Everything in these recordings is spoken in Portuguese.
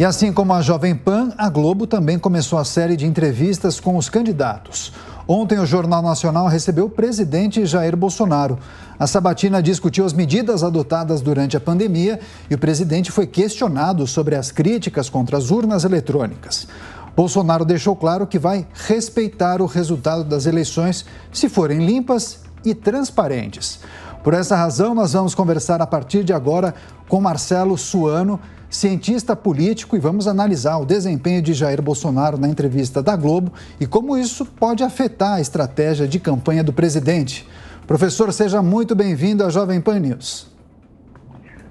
E assim como a Jovem Pan, a Globo também começou a série de entrevistas com os candidatos. Ontem, o Jornal Nacional recebeu o presidente Jair Bolsonaro. A sabatina discutiu as medidas adotadas durante a pandemia e o presidente foi questionado sobre as críticas contra as urnas eletrônicas. Bolsonaro deixou claro que vai respeitar o resultado das eleições se forem limpas e transparentes. Por essa razão, nós vamos conversar a partir de agora com Marcelo Suano cientista político, e vamos analisar o desempenho de Jair Bolsonaro na entrevista da Globo e como isso pode afetar a estratégia de campanha do presidente. Professor, seja muito bem-vindo à Jovem Pan News.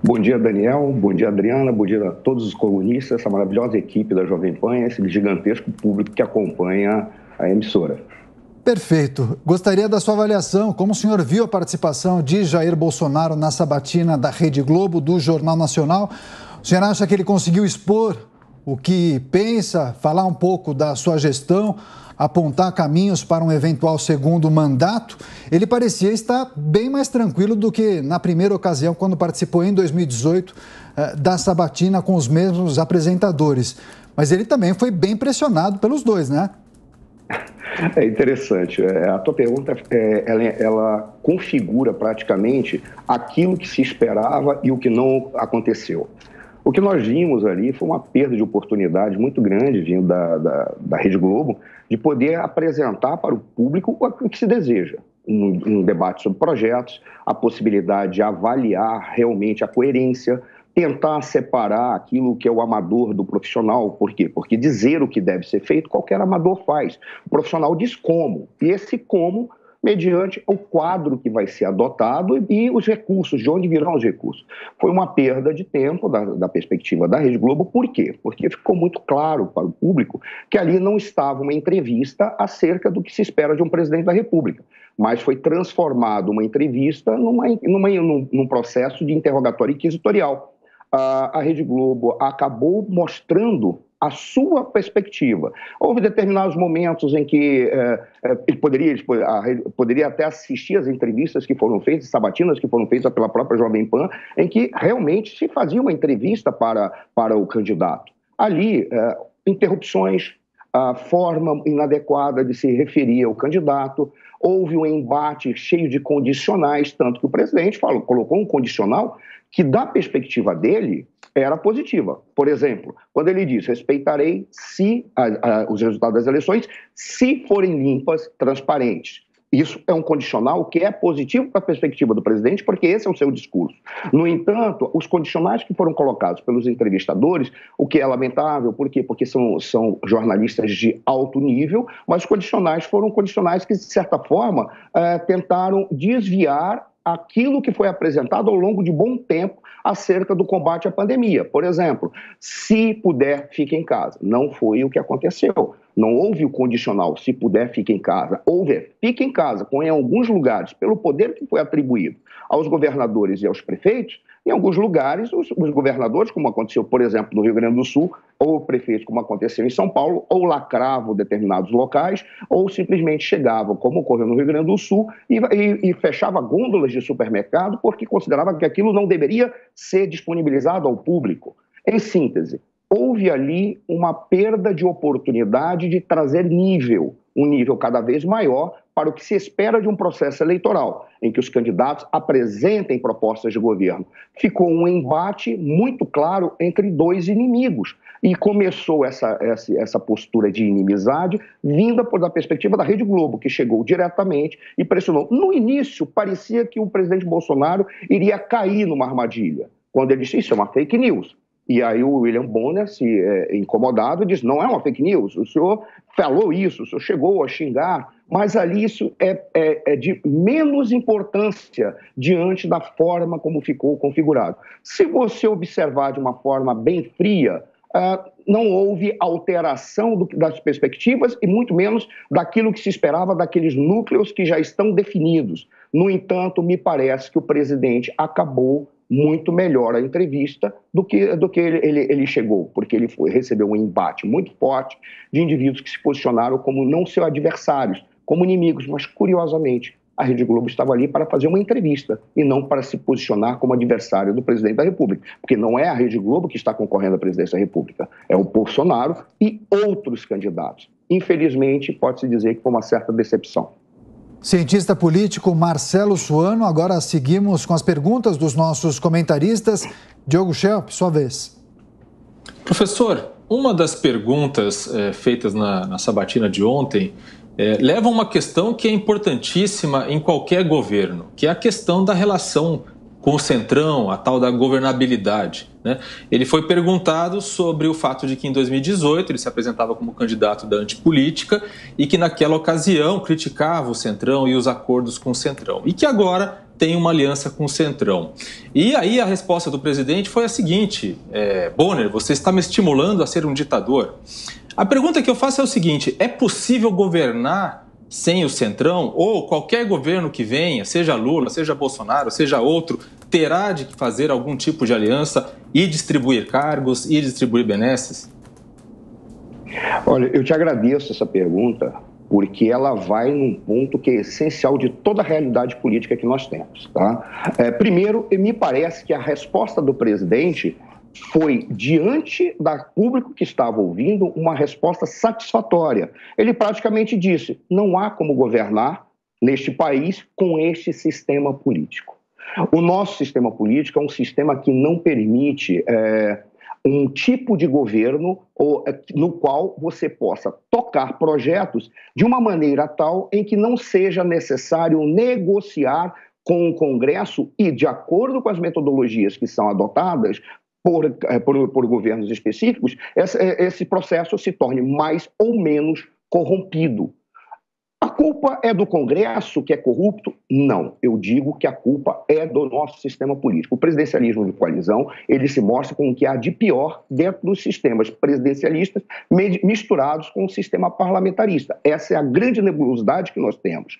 Bom dia, Daniel. Bom dia, Adriana. Bom dia a todos os colunistas, essa maravilhosa equipe da Jovem Pan, esse gigantesco público que acompanha a emissora. Perfeito. Gostaria da sua avaliação. Como o senhor viu a participação de Jair Bolsonaro na sabatina da Rede Globo, do Jornal Nacional? O senhor acha que ele conseguiu expor o que pensa, falar um pouco da sua gestão, apontar caminhos para um eventual segundo mandato? Ele parecia estar bem mais tranquilo do que na primeira ocasião, quando participou em 2018 eh, da sabatina com os mesmos apresentadores. Mas ele também foi bem pressionado pelos dois, né? É interessante. É, a tua pergunta é, ela, ela, configura praticamente aquilo que se esperava e o que não aconteceu. O que nós vimos ali foi uma perda de oportunidade muito grande vindo da, da, da Rede Globo de poder apresentar para o público o que se deseja. Um, um debate sobre projetos, a possibilidade de avaliar realmente a coerência, tentar separar aquilo que é o amador do profissional. Por quê? Porque dizer o que deve ser feito, qualquer amador faz. O profissional diz como. E esse como mediante o quadro que vai ser adotado e os recursos, de onde virão os recursos. Foi uma perda de tempo da, da, perspectiva da Rede Globo, por quê? Porque ficou muito claro para o público que ali não estava uma entrevista acerca do que se espera de um presidente da República, mas foi transformado uma entrevista numa, numa, num, num processo de interrogatório inquisitorial. A, Rede Globo acabou mostrando a sua perspectiva. Houve determinados momentos em que é, ele, poderia, poderia até assistir as entrevistas que foram feitas, sabatinas que foram feitas pela própria Jovem Pan, em que realmente se fazia uma entrevista para, para o candidato. Ali, é, interrupções, a forma inadequada de se referir ao candidato, houve um embate cheio de condicionais, tanto que o presidente falou, colocou um condicional que, da perspectiva dele, era positiva. Por exemplo, quando ele diz respeitarei se a, a, os resultados das eleições, se forem limpas, transparentes. Isso é um condicional que é positivo para a perspectiva do presidente, porque esse é o seu discurso. No entanto, os condicionais que foram colocados pelos entrevistadores, o que é lamentável, por quê? Porque são, são jornalistas de alto nível, mas os condicionais foram condicionais que, de certa forma, eh, tentaram desviar aquilo que foi apresentado ao longo de bom tempo acerca do combate à pandemia. Por exemplo, se puder, fique em casa. Não foi o que aconteceu. Não houve o condicional, se puder, fique em casa. Houve, fique em casa, com em alguns lugares, pelo poder que foi atribuído aos governadores e aos prefeitos, em alguns lugares, os, os, governadores, como aconteceu, por exemplo, no Rio Grande do Sul, ou prefeitos, como aconteceu em São Paulo, ou lacravam determinados locais, ou simplesmente chegavam, como ocorreu no Rio Grande do Sul, e, e, e fechava gôndolas de supermercado porque considerava que aquilo não deveria ser disponibilizado ao público. Em síntese, houve ali uma perda de oportunidade de trazer nível, um nível cada vez maior para o que se espera de um processo eleitoral, em que os candidatos apresentem propostas de governo. Ficou um embate muito claro entre dois inimigos. E começou essa, essa, essa postura de inimizade vinda da perspectiva da Rede Globo, que chegou diretamente e pressionou. No início, parecia que o presidente Bolsonaro iria cair numa armadilha, quando ele disse isso é uma fake news. E aí o William Bonner, se é, incomodado, diz: não é uma fake news, o senhor falou isso, o senhor chegou a xingar, mas ali isso é, é, é de menos importância diante da forma como ficou configurado. Se você observar de uma forma bem fria, uh, não houve alteração do, das perspectivas e muito menos daquilo que se esperava daqueles núcleos que já estão definidos. No entanto, me parece que o presidente acabou muito melhor a entrevista do que, do que ele, ele, ele chegou, porque ele foi, recebeu um embate muito forte de indivíduos que se posicionaram como não seus adversários, como inimigos, mas curiosamente a Rede Globo estava ali para fazer uma entrevista e não para se posicionar como adversário do presidente da República. Porque não é a Rede Globo que está concorrendo à presidência da República, é o Bolsonaro e outros candidatos. Infelizmente, pode-se dizer que foi uma certa decepção. Cientista político Marcelo Suano, agora seguimos com as perguntas dos nossos comentaristas. Diogo Schelp, sua vez. Professor, uma das perguntas é, feitas na, na, sabatina de ontem é, leva a uma questão que é importantíssima em qualquer governo, que é a questão da relação com o Centrão, a tal da governabilidade. Né? Ele foi perguntado sobre o fato de que em 2018 ele se apresentava como candidato da antipolítica e que naquela ocasião criticava o Centrão e os acordos com o Centrão. E que agora tem uma aliança com o Centrão. E aí a resposta do presidente foi a seguinte: é, Bonner, você está me estimulando a ser um ditador. A pergunta que eu faço é o seguinte: é possível governar sem o Centrão, ou qualquer governo que venha, seja Lula, seja Bolsonaro, seja outro, terá de fazer algum tipo de aliança e distribuir cargos e distribuir benesses? Olha, eu te agradeço essa pergunta, porque ela vai num ponto que é essencial de toda a realidade política que nós temos. Tá? É, primeiro, me parece que a resposta do presidente foi, diante da público que estava ouvindo, uma resposta satisfatória. Ele praticamente disse: não há como governar neste país com este sistema político. O nosso sistema político é um sistema que não permite é, um tipo de governo é, no qual você possa tocar projetos de uma maneira tal em que não seja necessário negociar com o Congresso e, de acordo com as metodologias que são adotadas, por, eh, por, por governos específicos, eh, esse processo se torne mais ou menos corrompido. A culpa é do Congresso que é corrupto? Não. Eu digo que a culpa é do nosso sistema político. O presidencialismo de coalizão, ele se mostra com o que há de pior dentro dos sistemas presidencialistas misturados com o sistema parlamentarista. Essa é a grande nebulosidade que nós temos.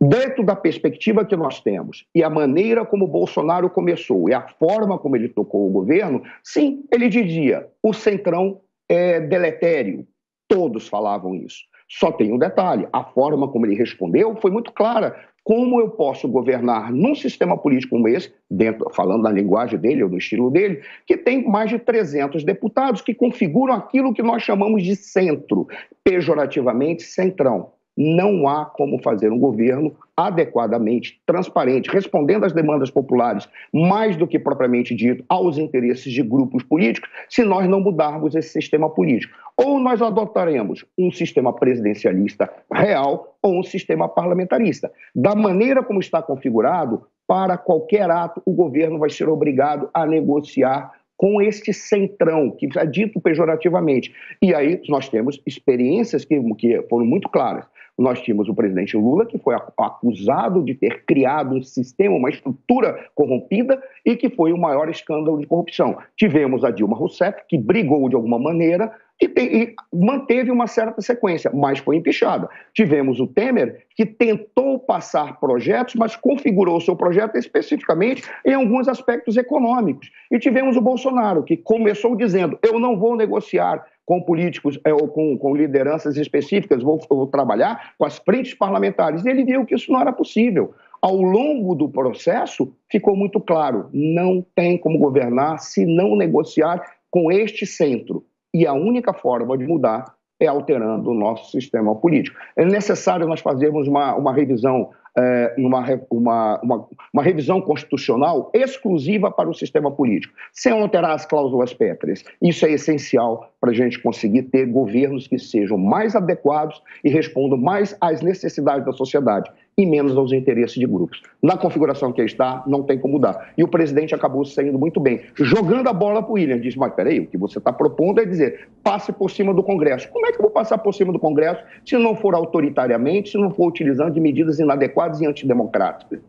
Dentro da perspectiva que nós temos e a maneira como Bolsonaro começou e a forma como ele tocou o governo, sim, ele dizia, o centrão é deletério. Todos falavam isso. Só tem um detalhe: a forma como ele respondeu foi muito clara. Como eu posso governar num sistema político como esse, dentro, falando na linguagem dele ou no estilo dele, que tem mais de 300 deputados que configuram aquilo que nós chamamos de centro, pejorativamente centrão não há como fazer um governo adequadamente transparente, respondendo às demandas populares, mais do que propriamente dito aos interesses de grupos políticos, se nós não mudarmos esse sistema político. Ou nós adotaremos um sistema presidencialista real ou um sistema parlamentarista. Da maneira como está configurado, para qualquer ato, o governo vai ser obrigado a negociar com este centrão, que é dito pejorativamente. E aí nós temos experiências que, que foram muito claras. Nós tínhamos o presidente Lula, que foi acusado de ter criado um sistema, uma estrutura corrompida e que foi o maior escândalo de corrupção. Tivemos a Dilma Rousseff, que brigou de alguma maneira e, e, manteve uma certa sequência, mas foi empichada. Tivemos o Temer, que tentou passar projetos, mas configurou seu projeto especificamente em alguns aspectos econômicos. E tivemos o Bolsonaro, que começou dizendo: eu não vou negociar com políticos é, ou com, com, lideranças específicas, vou, vou trabalhar com as frentes parlamentares. E ele viu que isso não era possível. Ao longo do processo, ficou muito claro: não tem como governar se não negociar com este centro. E a única forma de mudar é alterando o nosso sistema político. É necessário nós fazermos uma, uma revisão é, uma, uma, uma, uma, revisão constitucional exclusiva para o sistema político, sem alterar as cláusulas pétreas. Isso é essencial para a gente conseguir ter governos que sejam mais adequados e respondam mais às necessidades da sociedade e menos aos interesses de grupos. Na configuração que está, não tem como mudar. E o presidente acabou saindo muito bem, jogando a bola para o William. Diz, mas peraí, o que você está propondo é dizer, passe por cima do Congresso. Como é que eu vou passar por cima do Congresso se não for autoritariamente, se não for utilizando de medidas inadequadas e antidemocráticas?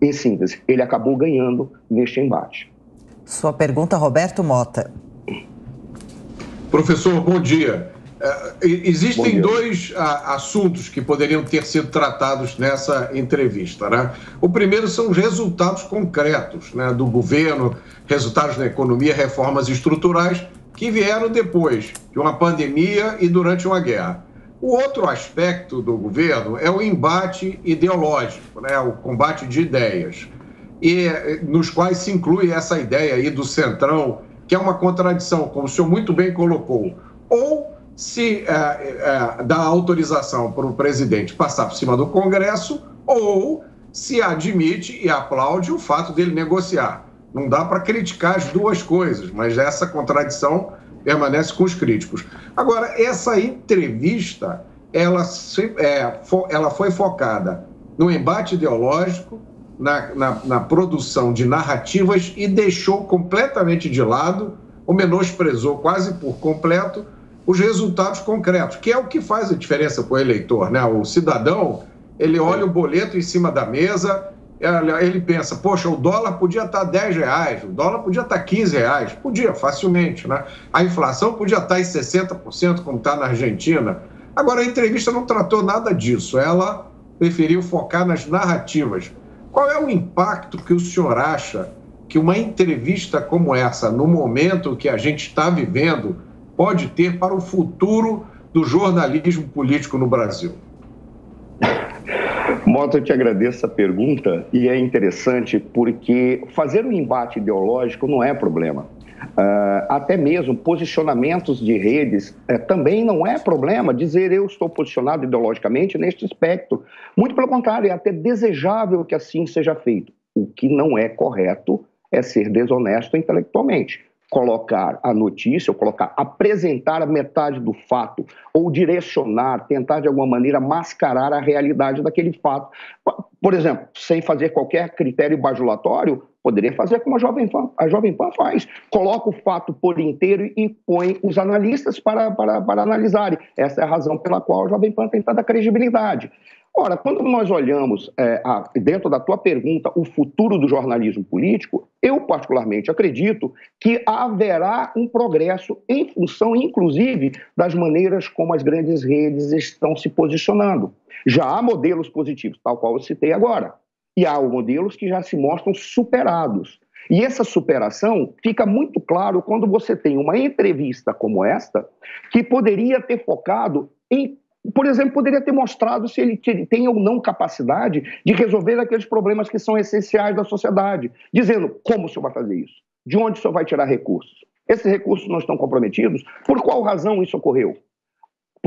Em síntese, ele acabou ganhando neste embate. Sua pergunta, Roberto Mota. Professor, bom dia. É, existem dois a, assuntos que poderiam ter sido tratados nessa entrevista. Né? O primeiro são os resultados concretos né, do governo, resultados na economia, reformas estruturais que vieram depois de uma pandemia e durante uma guerra. O outro aspecto do governo é o embate ideológico, né? o combate de ideias, e eh, nos quais se inclui essa ideia aí do centrão, que é uma contradição, como o senhor muito bem colocou. Ou se é, dá autorização para o presidente passar por cima do Congresso, ou se admite e aplaude o fato dele negociar. Não dá para criticar as duas coisas, mas essa contradição permanece com os críticos. Agora, essa entrevista, ela, é, ela foi focada no embate ideológico, na, na, na, produção de narrativas e deixou completamente de lado, ou menosprezou quase por completo, os resultados concretos, que é o que faz a diferença para o eleitor. Né? O cidadão, ele olha o boleto em cima da mesa, ele pensa, poxa, o dólar podia estar 10 reais, o dólar podia estar 15 reais, podia, facilmente, né? A inflação podia estar em 60%, como está na Argentina. Agora, a entrevista não tratou nada disso, ela preferiu focar nas narrativas. Qual é o impacto que o senhor acha que uma entrevista como essa, no momento que a gente está vivendo, pode ter para o futuro do jornalismo político no Brasil? Mota, eu te agradeço essa pergunta e é interessante porque fazer um embate ideológico não é problema. Uh, até mesmo posicionamentos de redes uh, também não é problema dizer eu estou posicionado ideologicamente neste aspecto. Muito pelo contrário, é até desejável que assim seja feito. O que não é correto é ser desonesto intelectualmente colocar a notícia, ou colocar, apresentar a metade do fato, ou direcionar, tentar de alguma maneira mascarar a realidade daquele fato. Por exemplo, sem fazer qualquer critério bajulatório, poderia fazer como a Jovem Pan, a Jovem Pan faz. Coloca o fato por inteiro e põe os analistas para, para, para analisarem. Essa é a razão pela qual a Jovem Pan tem tanta credibilidade. Ora, quando nós olhamos, é, a, dentro da tua pergunta, o futuro do jornalismo político, eu particularmente acredito que haverá um progresso em função, inclusive, das maneiras como as grandes redes estão se posicionando. Já há modelos positivos, tal qual eu citei agora, e há modelos que já se mostram superados. E essa superação fica muito claro quando você tem uma entrevista como esta, que poderia ter focado em por exemplo, poderia ter mostrado se ele tem ou não capacidade de resolver aqueles problemas que são essenciais da sociedade, dizendo como o senhor vai fazer isso, de onde o senhor vai tirar recursos. Esses recursos não estão comprometidos, por qual razão isso ocorreu?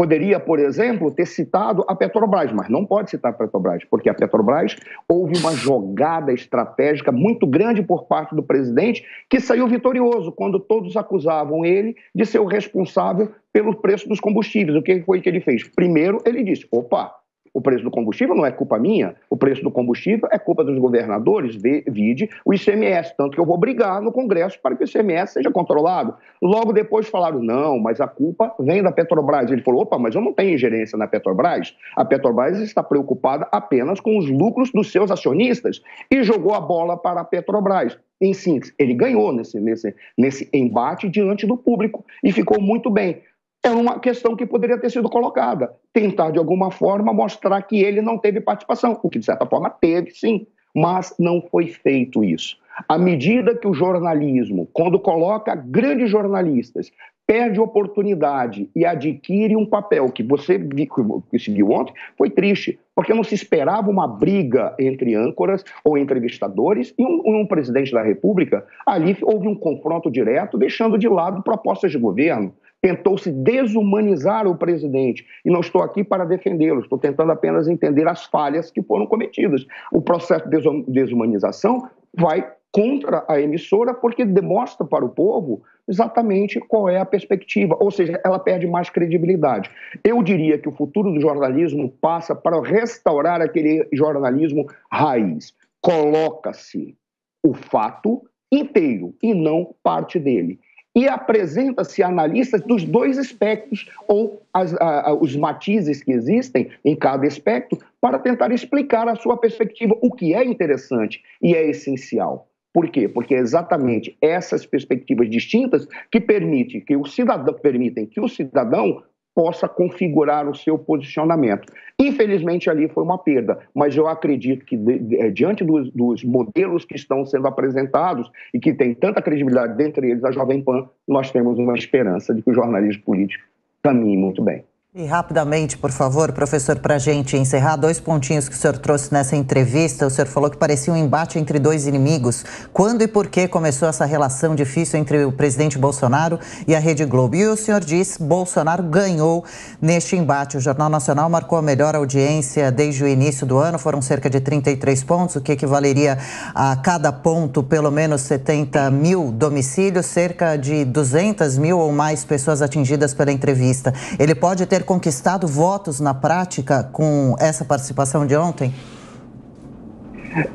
Poderia, por exemplo, ter citado a Petrobras, mas não pode citar a Petrobras, porque a Petrobras houve uma jogada estratégica muito grande por parte do presidente, que saiu vitorioso quando todos acusavam ele de ser o responsável pelo preço dos combustíveis. O que foi que ele fez? Primeiro, ele disse: opa, o preço do combustível não é culpa minha, o preço do combustível é culpa dos governadores, vide o ICMS, tanto que eu vou brigar no Congresso para que o ICMS seja controlado. Logo depois falaram, não, mas a culpa vem da Petrobras. Ele falou, opa, mas eu não tenho ingerência na Petrobras. A Petrobras está preocupada apenas com os lucros dos seus acionistas e jogou a bola para a Petrobras. Em síntese, ele ganhou nesse, nesse, nesse embate diante do público e ficou muito bem é uma questão que poderia ter sido colocada. Tentar, de alguma forma, mostrar que ele não teve participação, o que, de certa forma, teve, sim, mas não foi feito isso. À medida que o jornalismo, quando coloca grandes jornalistas, perde oportunidade e adquire um papel que você viu ontem, foi triste, porque não se esperava uma briga entre âncoras ou entrevistadores e um, um presidente da República. Ali houve um confronto direto, deixando de lado propostas de governo tentou-se desumanizar o presidente. E não estou aqui para defendê-lo, estou tentando apenas entender as falhas que foram cometidas. O processo de desumanização vai contra a emissora porque demonstra para o povo exatamente qual é a perspectiva, ou seja, ela perde mais credibilidade. Eu diria que o futuro do jornalismo passa para restaurar aquele jornalismo raiz. Coloca-se o fato inteiro e não parte dele e apresenta-se analistas dos dois espectros ou as, a, os matizes que existem em cada espectro para tentar explicar a sua perspectiva, o que é interessante e é essencial. Por quê? Porque é exatamente essas perspectivas distintas que permitem que o cidadão, permitem que o cidadão possa configurar o seu posicionamento. Infelizmente, ali foi uma perda, mas eu acredito que, eh, diante dos, dos, modelos que estão sendo apresentados e que tem tanta credibilidade, dentre eles a Jovem Pan, nós temos uma esperança de que o jornalismo político caminhe muito bem. E rapidamente, por favor, professor, para a gente encerrar, dois pontinhos que o senhor trouxe nessa entrevista. O senhor falou que parecia um embate entre dois inimigos. Quando e por que começou essa relação difícil entre o presidente Bolsonaro e a Rede Globo? E o senhor diz Bolsonaro ganhou neste embate. O Jornal Nacional marcou a melhor audiência desde o início do ano, foram cerca de 33 pontos, o que equivaleria a cada ponto pelo menos 70 mil domicílios, cerca de 200 mil ou mais pessoas atingidas pela entrevista. Ele pode ter ter conquistado votos na prática com essa participação de ontem?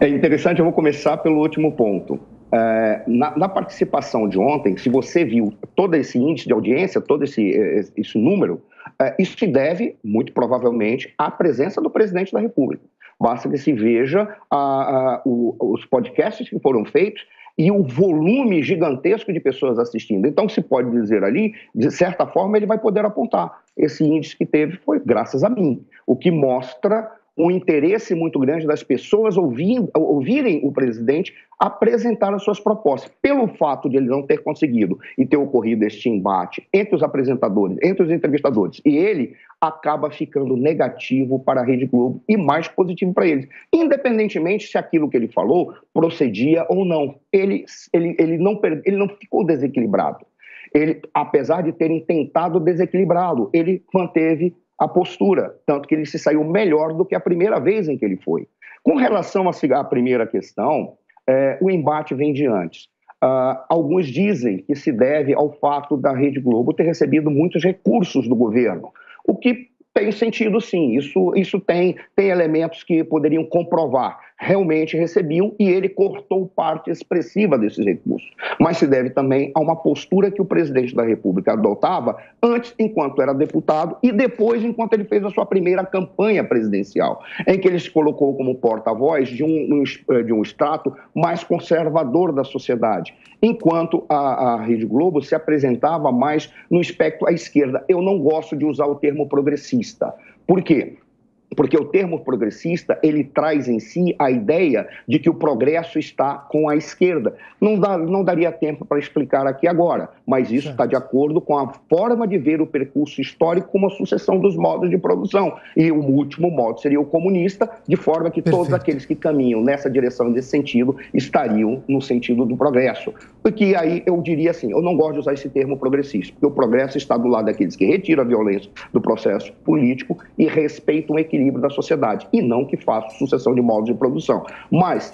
É interessante, eu vou começar pelo último ponto. É, na, na, participação de ontem, se você viu todo esse índice de audiência, todo esse, esse número, é, isso se deve, muito provavelmente, à presença do presidente da República. Basta que se veja a, a, o, os podcasts que foram feitos e o volume gigantesco de pessoas assistindo. Então, se pode dizer ali, de certa forma, ele vai poder apontar. Esse índice que teve foi graças a mim, o que mostra um interesse muito grande das pessoas ouvindo, ouvirem o presidente apresentar as suas propostas. Pelo fato de ele não ter conseguido e ter ocorrido este embate entre os apresentadores, entre os entrevistadores, e ele acaba ficando negativo para a Rede Globo e mais positivo para eles, independentemente se aquilo que ele falou procedia ou não. Ele, ele, ele, não, ele não ficou desequilibrado. Ele, apesar de terem tentado desequilibrá-lo, ele manteve a postura, tanto que ele se saiu melhor do que a primeira vez em que ele foi. Com relação à primeira questão, é, o embate vem de antes. Uh, alguns dizem que se deve ao fato da Rede Globo ter recebido muitos recursos do governo, o que tem sentido sim, isso, isso tem, tem elementos que poderiam comprovar realmente recebiam e ele cortou parte expressiva desses recursos. Mas se deve também a uma postura que o presidente da República adotava antes, enquanto era deputado, e depois, enquanto ele fez a sua primeira campanha presidencial, em que ele se colocou como porta-voz de um, de um extrato mais conservador da sociedade, enquanto a, a Rede Globo se apresentava mais no espectro à esquerda. Eu não gosto de usar o termo progressista. Por quê? Porque o termo progressista ele traz em si a ideia de que o progresso está com a esquerda. Não, dá, não daria tempo para explicar aqui agora, mas isso está de acordo com a forma de ver o percurso histórico como a sucessão dos modos de produção. E o último modo seria o comunista, de forma que Perfeito. todos aqueles que caminham nessa direção, nesse sentido, estariam no sentido do progresso. Porque aí eu diria assim, eu não gosto de usar esse termo progressista, porque o progresso está do lado daqueles que retiram a violência do processo político e respeitam o equilíbrio equilíbrio da sociedade e não que faça sucessão de modos de produção. Mas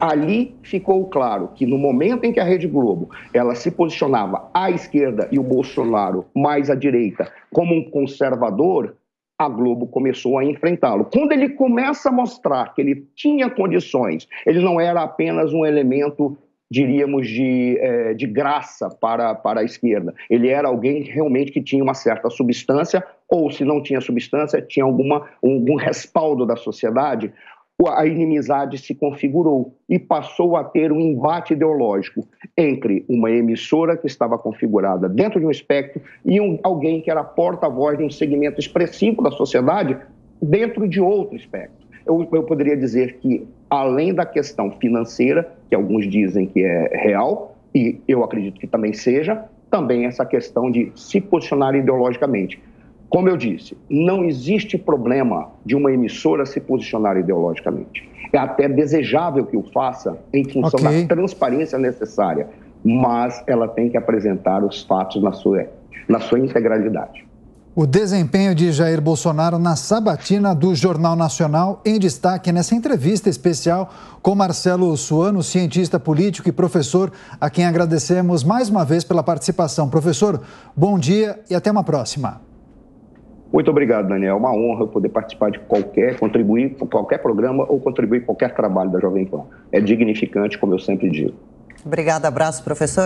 ali ficou claro que no momento em que a Rede Globo ela se posicionava à esquerda e o Bolsonaro mais à direita como um conservador, a Globo começou a enfrentá-lo. Quando ele começa a mostrar que ele tinha condições, ele não era apenas um elemento diríamos, de, é, de graça para, para a esquerda. Ele era alguém realmente que tinha uma certa substância, ou se não tinha substância, tinha alguma, algum respaldo da sociedade. A inimizade se configurou e passou a ter um embate ideológico entre uma emissora que estava configurada dentro de um espectro e um, alguém que era porta-voz de um segmento expressivo da sociedade dentro de outro espectro eu, eu poderia dizer que, além da questão financeira, que alguns dizem que é real, e eu acredito que também seja, também essa questão de se posicionar ideologicamente. Como eu disse, não existe problema de uma emissora se posicionar ideologicamente. É até desejável que o faça em função okay. da transparência necessária, mas ela tem que apresentar os fatos na sua, na sua integralidade. O desempenho de Jair Bolsonaro na sabatina do Jornal Nacional em destaque nessa entrevista especial com Marcelo Suano, cientista político e professor, a quem agradecemos mais uma vez pela participação. Professor, bom dia e até uma próxima. Muito obrigado, Daniel. É uma honra poder participar de qualquer, contribuir com qualquer programa ou contribuir com qualquer trabalho da Jovem Pan. É dignificante, como eu sempre digo. Obrigada, abraço, professor.